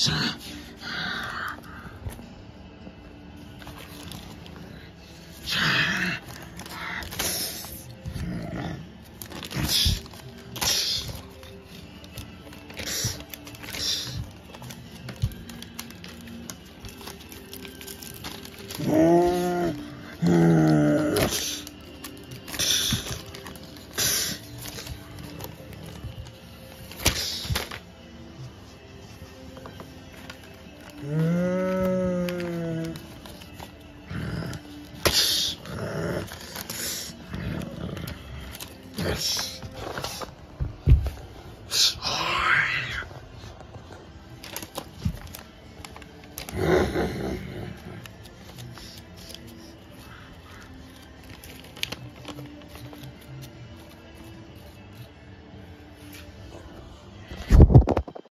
Sir. Yes. Sorry.